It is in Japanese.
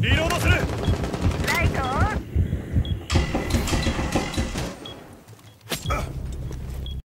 リロードする。